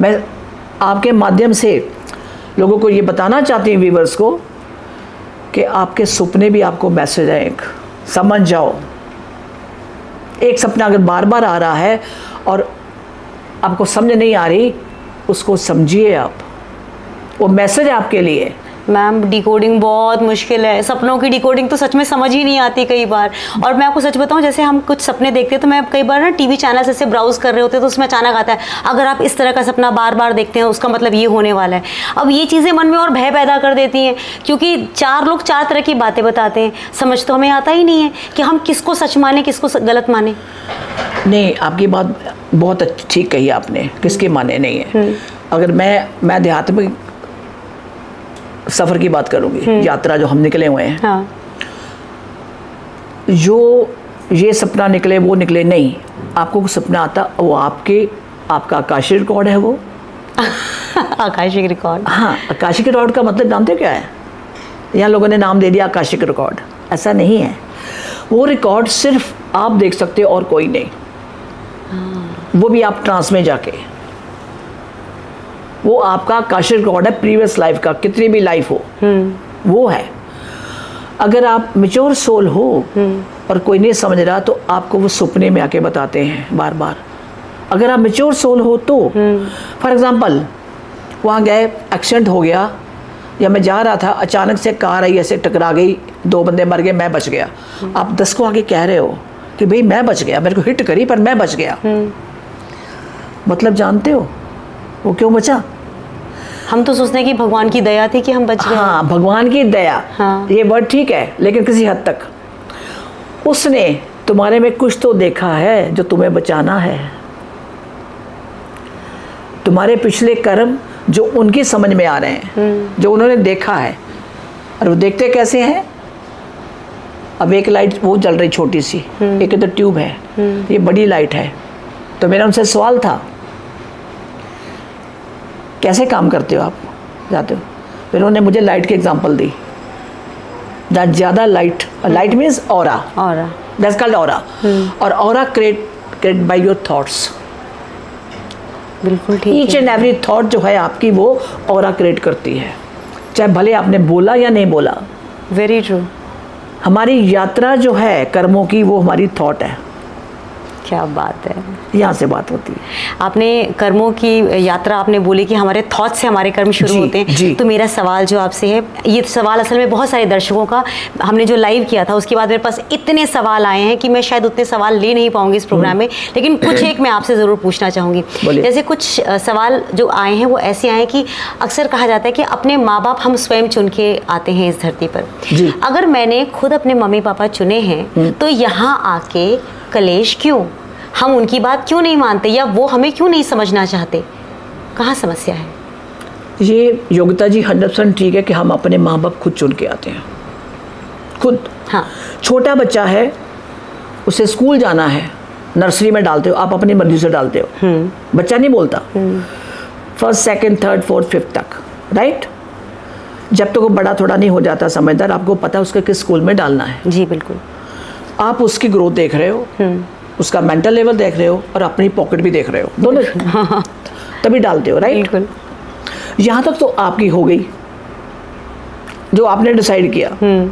मैं आपके माध्यम से लोगों को ये बताना चाहती हूँ व्यूवर्स को, कि आपके सपने भी आपको मैसेज है एक, समझ जाओ। एक सपना अगर बार बार आ रहा है और आपको समझ नहीं आ रही, उसको समझिए आप। वो मैसेज आपके लिए। मैम डिकोडिंग बहुत मुश्किल है। सपनों की डिकोडिंग तो सच में समझ ही नहीं आती कई बार। और मैं आपको सच बताऊँ जैसे हम कुछ सपने देखते हैं तो मैं कई बार ना टीवी चैनल ऐसे ब्राउज कर रहे होते हैं तो उसमें अचानक आता है अगर आप इस तरह का सपना बार बार देखते हैं उसका मतलब ये होने वाला है। अब ये चीज़ें मन में और भय पैदा कर देती हैं क्योंकि चार लोग चार तरह की बातें बताते हैं। समझ तो हमें आता ही नहीं है कि हम किसको सच माने किसको गलत माने। नहीं आपकी बात बहुत ठीक कही आपने किसके माने नहीं है। हम्म। अगर मैं मैं में सफ़र की बात करूँगी हम्म। यात्रा जो हम निकले हुए हैं। हाँ। जो ये सपना निकले वो निकले नहीं। आपको सपना आता वो आपके आपका आकाशिक रिकॉर्ड है वो। आकाशिक रिकॉर्ड। हाँ आकाशिक रिकॉर्ड का मतलब जानते क्या है? यहाँ लोगों ने नाम दे दिया आकाशिक रिकॉर्ड। ऐसा नहीं है। वो रिकॉर्ड सिर्फ़ आप देख सकते हो और कोई नहीं। हाँ। वो भी आप ट्रांस में जाके। वो आपका काशिर रिकॉर्ड है प्रीवियस लाइफ का कितनी भी लाइफ हो। हम्म। वो है। अगर आप मेच्योर सोल हो हम्म। और कोई नहीं समझ रहा तो आपको वो सपने में आके बताते हैं बार बार अगर आप मेच्योर सोल हो तो फॉर एग्ज़ाम्पल वहाँ गए एक्सीडेंट हो गया या मैं जा रहा था अचानक से कार आई ऐसे टकरा गई दो बंदे मर गए मैं बच गया। हम्म। आप दस को आगे कह रहे हो कि भाई मैं बच गया मेरे को हिट करी पर मैं बच गया। मतलब जानते हो? वो क्यों बचा? हम तो सोचते हैं कि भगवान की दया थी कि हम बच गए। हाँ भगवान की दया। हाँ। ये वर्ड ठीक है लेकिन किसी हद तक। उसने तुम्हारे में कुछ तो देखा है जो तुम्हें बचाना है। तुम्हारे पिछले कर्म जो उनकी समझ में आ रहे हैं हम्म। जो उन्होंने देखा है। और वो देखते कैसे हैं? अब एक लाइट वो जल रही छोटी सी हम्म। एक तो ट्यूब है। हम्म। ये बड़ी लाइट है। तो मेरा उनसे सवाल था कैसे काम करते हो आप? जाते हो। फिर उन्होंने मुझे लाइट की एग्जांपल दी। दैट ज़्यादा लाइट लाइट मीन्स और दैट्स कॉल्ड और और और create create by your thoughts बिल्कुल ठीक ईच एंड एवरी थॉट जो है आपकी वो और क्रिएट करती है। चाहे भले आपने बोला या नहीं बोला। वेरी ट्रू हमारी यात्रा जो है कर्मों की वो हमारी थॉट है। क्या बात है। यहाँ से बात होती है। आपने कर्मों की यात्रा आपने बोली कि हमारे थॉट से हमारे कर्म शुरू होते हैं। जी। तो मेरा सवाल जो आपसे है ये सवाल असल में बहुत सारे दर्शकों का हमने जो लाइव किया था उसके बाद मेरे पास इतने सवाल आए हैं कि मैं शायद उतने सवाल ले नहीं पाऊँगी इस प्रोग्राम में। लेकिन कुछ एक मैं आपसे ज़रूर पूछना चाहूँगी। जैसे कुछ सवाल जो आए हैं वो ऐसे आए हैं कि अक्सर कहा जाता है कि अपने माँ बाप हम स्वयं चुन के आते हैं इस धरती पर। अगर मैंने खुद अपने मम्मी पापा चुने हैं हम्म। तो यहाँ आके कलेश क्यों? हम उनकी बात क्यों नहीं मानते या वो हमें क्यों नहीं समझना चाहते? कहाँ समस्या है? ये योग्यता जी हंड्रेड परसेंट ठीक है कि हम अपने माँ बाप खुद चुन के आते हैं। खुद। हाँ। छोटा बच्चा है उसे स्कूल जाना है नर्सरी में डालते हो आप अपनी मर्ज़ी से डालते हो। हम्म। बच्चा नहीं बोलता। First second third fourth fifth तक राइट जब तक वो बड़ा थोड़ा नहीं हो जाता समझदार आपको पता है उसके किस स्कूल में डालना है। जी बिल्कुल। आप उसकी ग्रोथ देख रहे हो। हम्म। उसका मेंटल लेवल देख रहे हो और अपनी पॉकेट भी देख रहे हो। दोनों तभी डालते हो राइट यहाँ तक तो आपकी हो गई जो आपने डिसाइड किया। हम्म।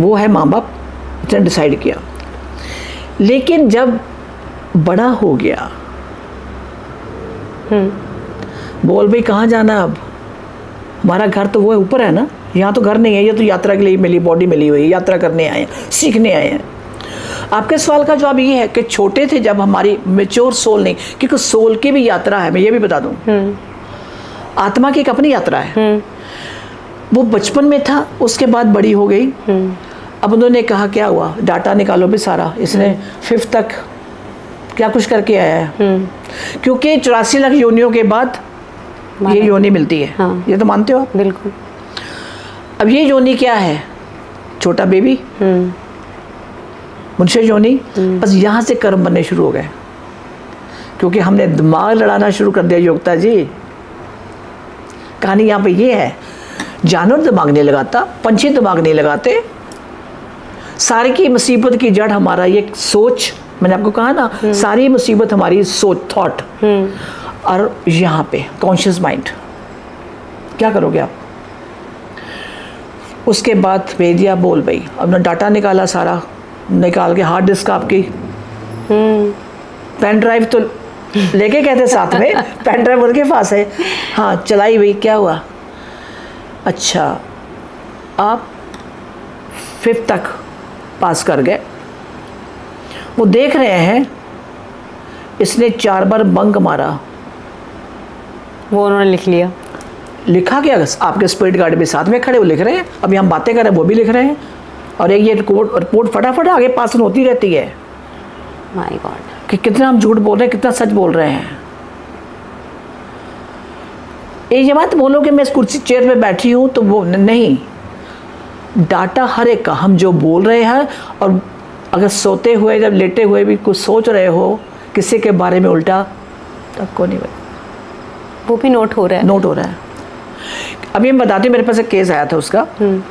वो है माँ बाप ने डिसाइड किया। लेकिन जब बड़ा हो गया हम्म। बोल भाई कहाँ जाना अब? हमारा घर तो वो है ऊपर है ना? यहाँ तो घर नहीं है ये तो यात्रा के लिए मिली बॉडी मिली हुई यात्रा करने आए हैं सीखने आए हैं। आपके सवाल का जवाब ये है कि छोटे थे जब हमारी मेच्योर सोल नहीं क्योंकि सोल की भी यात्रा है मैं ये भी बता दूँ। हम्म। आत्मा की एक अपनी यात्रा है। हम्म। वो बचपन में था उसके बाद बड़ी हो गई। हम्म। अब उन्होंने कहा क्या हुआ? डाटा निकालो भी सारा। इसने फिफ्थ तक क्या कुछ करके आया है। क्योंकि चौरासी लाख योनियों के बाद ये योनि मिलती है। हाँ। ये तो मानते हो आप? बिल्कुल। अब ये योनि क्या है? छोटा बेबी मुंशे योनि बस यहाँ से कर्म बनने शुरू हो गए। क्योंकि हमने दिमाग लड़ाना शुरू कर दिया योगता जी। कहानी यहाँ पे ये है जानवर दिमाग नहीं लगाता पंछी दिमाग नहीं लगाते। सारी की मुसीबत की जड़ हमारा ये सोच मैंने आपको कहा ना हम्म। सारी मुसीबत हमारी सोच थॉट और यहाँ पे कॉन्शियस माइंड क्या करोगे आप? उसके बाद भेज दिया बोल भाई अपना डाटा निकाला सारा। निकाल के हार्ड डिस्क आपकी। पेन ड्राइव तो लेके थे साथ में पेन ड्राइव उनके पास है। हाँ चलाई भाई क्या हुआ? अच्छा आप फिफ्थ तक पास कर गए। वो देख रहे हैं इसने चार बार बंक मारा। वो उन्होंने लिख लिया। लिखा क्या? आपके स्पीड गार्ड भी साथ में खड़े वो लिख रहे हैं। अभी हम बातें कर रहे हैं वो भी लिख रहे हैं। और एक ये रिपोर्ट रिपोर्ट फटाफट आगे पास होती रहती है। माय गॉड कि कितना हम झूठ बोल रहे हैं कितना सच बोल रहे हैं। ये बात बोलो कि मैं इस कुर्सी चेयर पे बैठी हूँ तो वो नहीं। डाटा हर एक का हम जो बोल रहे हैं और अगर सोते हुए जब लेटे हुए भी कुछ सोच रहे हो किसी के बारे में उल्टा तब को नहीं वो भी नोट हो रहा है। नोट हो रहा है। अभी हम बताते मेरे पास एक केस आया था उसका। हम्म।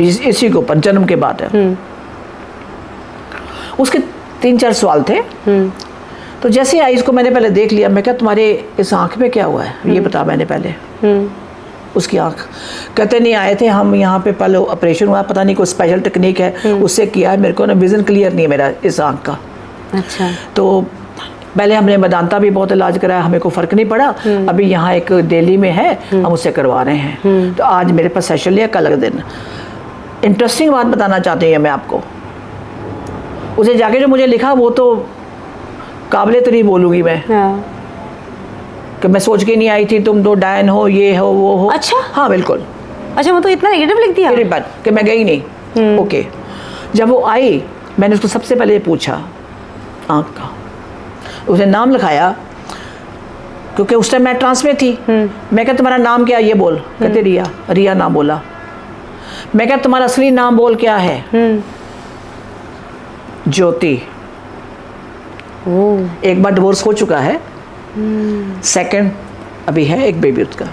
इस, इसी के ऊपर जन्म के बाद है। हम्म। उसके तीन चार सवाल थे। हम्म। तो जैसे आई इसको मैंने पहले देख लिया। मैं क्या तुम्हारे इस आँख में क्या हुआ है? ये बता मैंने पहले। उसकी आँख। कहते नहीं आए थे हम यहाँ पे पहले ऑपरेशन हुआ। पता नहीं कोई स्पेशल टेक्निक है। उससे किया है मेरे को ना विजन क्लियर नहीं है मेरा इस आँख का। अच्छा। तो पहले हमने मदानता भी बहुत इलाज कराया। हमें को फ़र्क नहीं पड़ा। हम्म। अभी यहाँ एक दिल्ली में है। हम्म। हम उससे करवा रहे हैं। हम्म। तो आज मेरे पास सेशन लिया कल दिन। इंटरेस्टिंग बात बताना चाहते हैं मैं आपको। उसे जाके जो मुझे लिखा वो तो काबिल तो नहीं बोलूँगी मैं। हाँ। कि मैं सोच के नहीं आई थी तुम दो डायन हो ये हो वो हो। अच्छा? हाँ बिल्कुल। अच्छा वो तो इतना नेगेटिव लिख दिया? मेरी बात कि मैं गई नहीं। ओके जब वो आई मैंने उसको सबसे पहले पूछा आँख का? उसने नाम लिखाया क्योंकि उस टाइम मैं ट्रांस में थी। हम्म। मैं क्या तुम्हारा नाम क्या ये बोल। कहते हम्म। रिया रिया नाम बोला। मैं क्या तुम्हारा असली नाम बोल क्या है? हम्म। ज्योति। एक बार डिवोर्स हो चुका है। सेकंड अभी है एक बेबी उसका।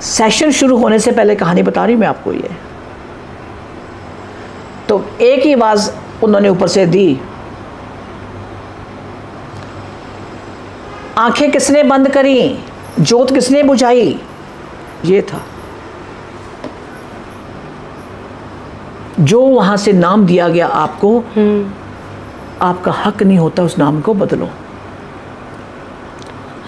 सेशन शुरू होने से पहले कहानी बता रही मैं आपको ये। तो एक ही आवाज़ उन्होंने ऊपर से दी। आँखें किसने बंद करी? जोत किसने बुझाई? ये था। जो वहाँ से नाम दिया गया आपको आपका हक नहीं होता उस नाम को बदलो।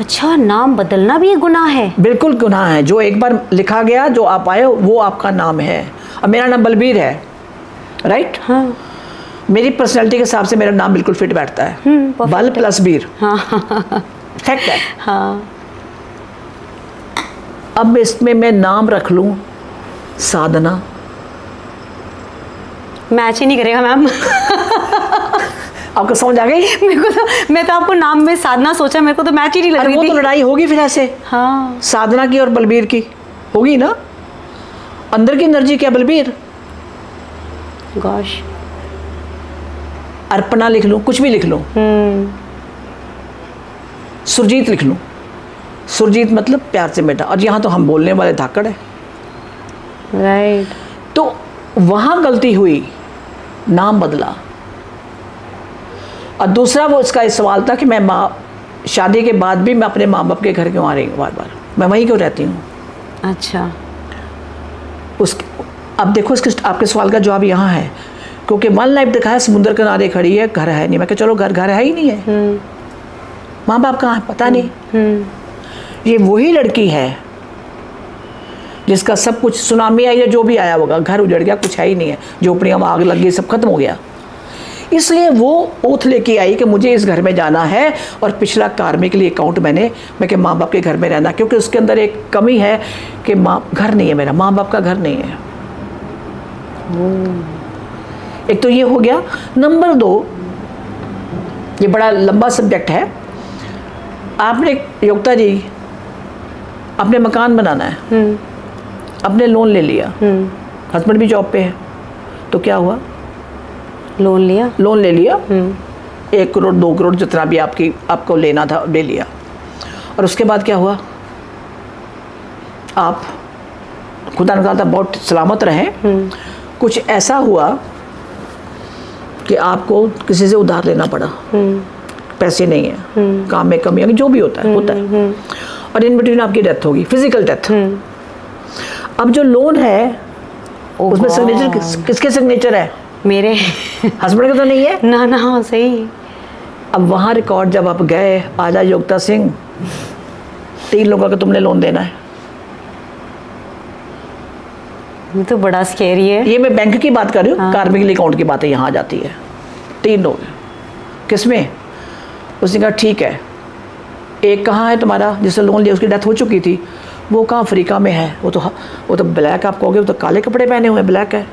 अच्छा नाम बदलना भी गुनाह है। बिल्कुल गुनाह है। जो एक बार लिखा गया जो आप आए वो आपका नाम है। अब मेरा नाम बलबीर है राइट हाँ। मेरी पर्सनैलिटी के हिसाब से मेरा नाम बिल्कुल फिट बैठता है। हम्म, बल प्लस बीर। हाँ। फैक्ट है। हाँ। अब इसमें मैं नाम रख लूँ साधना। मैच ही नहीं करेगा मैम। आपको समझ आ गई? मेरे को तो मैं तो आपको नाम में साधना सोचा मेरे को तो मैच ही नहीं लग रही वो तो लड़ाई होगी फिर ऐसे। हाँ। साधना की और बलबीर की। होगी ना? अंदर की एनर्जी क्या बलबीर? गॉश अर्पणा लिख लो कुछ भी लिख लूँ। हम्म। सुरजीत लिख लो। सुरजीत मतलब प्यार से बेटा और यहाँ तो हम बोलने वाले धाकड़ है। राइट तो वहाँ गलती हुई। नाम बदला। और दूसरा वो इसका इस सवाल था कि मैं माँ शादी के बाद भी मैं अपने माँ बाप के घर क्यों आ रही हूँ बार बार मैं वहीं क्यों रहती हूँ? अच्छा। उस अब देखो इसके आपके सवाल का जवाब यहाँ है क्योंकि वन लाइफ दिखाया समुद्र किनारे खड़ी है घर है नहीं। मैं चलो घर घर है ही नहीं है। हम्म। माँ बाप कहाँ पता नहीं। हम्म। ये वही लड़की है जिसका सब कुछ, सुनामी आई या जो भी आया होगा, घर उजड़ गया, कुछ है ही नहीं है। झोपड़ियाँ में आग लग गई, सब खत्म हो गया। इसलिए वो ओथ लेके आई कि मुझे इस घर में जाना है और पिछला कार्मिक लिए अकाउंट मैंने, मैं कि माँ बाप के घर में रहना, क्योंकि उसके अंदर एक कमी है कि माँ, घर नहीं है मेरा माँ बाप का घर नहीं है। एक तो ये हो गया। नंबर दो, ये बड़ा लंबा सब्जेक्ट है। आपने योगता जी अपने मकान बनाना है। हम्म। अपने लोन ले लिया। हस्बैंड हम्म। भी जॉब पे है। तो क्या हुआ? लोन लिया? लोन ले लिया। हम्म। एक करोड़ दो करोड़ जितना भी आपकी आपको लेना था ले लिया। और उसके बाद क्या हुआ? आप खुदा न खाता बहुत सलामत रहें। कुछ ऐसा हुआ कि आपको किसी से उधार लेना पड़ा। पैसे नहीं है। काम में कमी जो भी होता है होता है। और इन बिटवीन आपकी डेथ होगी फ़िज़िकल डेथ अब जो लोन है उसमें सिग्नेचर किस, किसके सिग्नेचर है? मेरे। हस्बैंड का तो नहीं है? ना ना हाँ, सही। अब वहाँ रिकॉर्ड जब आप गए आजा योगता सिंह तीन लोगों का तुमने लोन देना है। ये तो बड़ा स्केरी है। ये मैं बैंक की बात कर रही हूँ हाँ। कार्मिक अकाउंट की बातें यहाँ आ जाती है। तीन लोग किसमें? उसने कहा ठीक है। एक कहाँ है तुम्हारा? जिससे लोन लिया उसकी डेथ हो चुकी थी। वो कहाँ अफ्रीका में है? वो तो वो तो ब्लैक आप कहोगे वो तो काले कपड़े पहने हुए हैं ब्लैक है।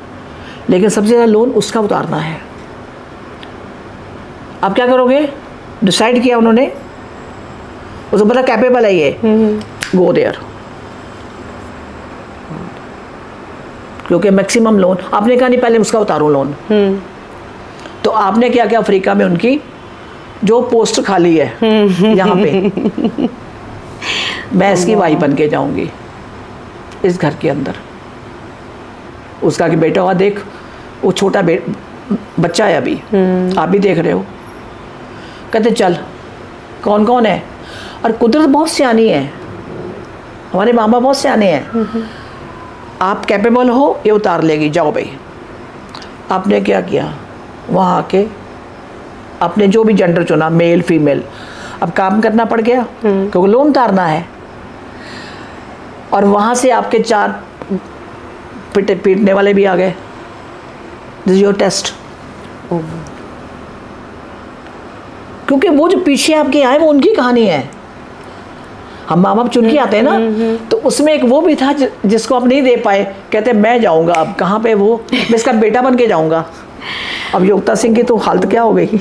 लेकिन सबसे ज़्यादा लोन उसका उतारना है। आप क्या करोगे? डिसाइड किया उन्होंने। उसको पता कैपेबल है ये। गो देयर क्योंकि मैक्सिमम लोन आपने कहा नहीं पहले उसका उतारूं लोन तो आपने क्या किया अफ्रीका में उनकी जो पोस्ट खाली है यहाँ पे? मैं इसकी वाइफ बन के जाऊँगी इस घर के अंदर। उसका कि बेटा हुआ देख वो छोटा बच्चा है अभी। आप भी देख रहे हो। कहते चल कौन कौन है? और कुदरत बहुत सियानी है। हमारे माँ बाप बहुत सियाने हैं। आप कैपेबल हो ये उतार लेगी जाओ भाई। आपने क्या किया? वहाँ आके आपने जो भी जेंडर चुना मेल फीमेल अब काम करना पड़ गया। क्योंकि लोन उतारना है। और वहाँ से आपके चार पिट पीटने वाले भी आ गए। दिस योर टेस्ट क्योंकि वो जो पीछे आपके आए वो उनकी कहानी है। हम माँ बाप चुन के आते हैं ना तो उसमें एक वो भी था जिसको आप नहीं दे पाए। कहते मैं जाऊँगा अब कहाँ पे वो? मैं इसका बेटा बन के जाऊँगा। अब योगता सिंह की तो हालत क्या हो गई?